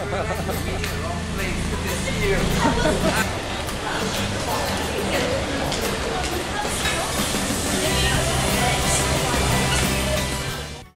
Wrong place this year.